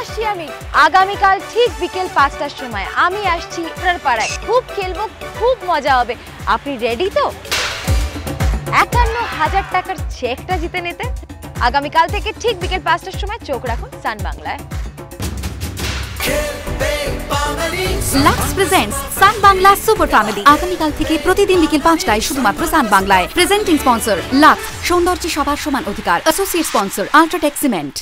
আসছি আমি। আগামীকাল ঠিক বিকেল পাঁচটার সময় আমি আসছি আপনার পাড়ায় খুব খেলব, খুব মজা হবে। আপনি রেডি তো? একান্ন হাজার টাকার চেকটা জিতে নিতে আগামীকাল থেকে ঠিক বিকেল পাঁচটার সময় চোখ রাখুন সান বাংলায়। Lux presents Sun Bangla super family আগামীকাল থেকে প্রতিদিন বিকেল পাঁচটায় শুধুমাত্র সান বাংলায় প্রেজেন্টিং স্পন্সর লাক্স সৌন্দর্য সবার সমান অধিকার। Associate sponsor UltraTech cement